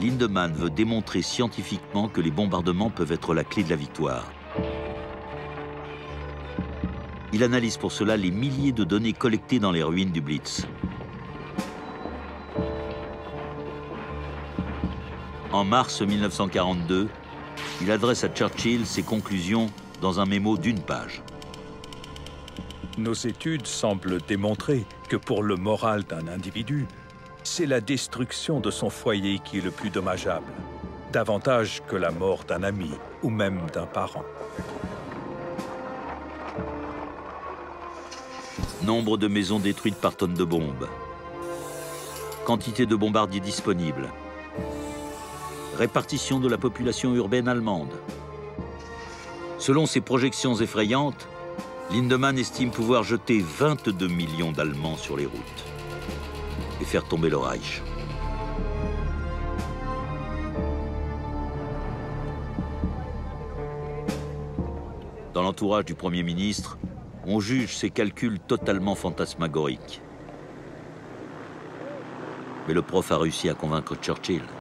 Lindemann veut démontrer scientifiquement que les bombardements peuvent être la clé de la victoire. Il analyse pour cela les milliers de données collectées dans les ruines du Blitz. En mars 1942, il adresse à Churchill ses conclusions dans un mémo d'une page. Nos études semblent démontrer que pour le moral d'un individu, c'est la destruction de son foyer qui est le plus dommageable, davantage que la mort d'un ami ou même d'un parent. Nombre de maisons détruites par tonnes de bombes. Quantité de bombardiers disponibles. Répartition de la population urbaine allemande. Selon ses projections effrayantes, Lindemann estime pouvoir jeter 22 millions d'Allemands sur les routes et faire tomber le Reich. Dans l'entourage du Premier ministre, on juge ces calculs totalement fantasmagoriques. Mais le prof a réussi à convaincre Churchill.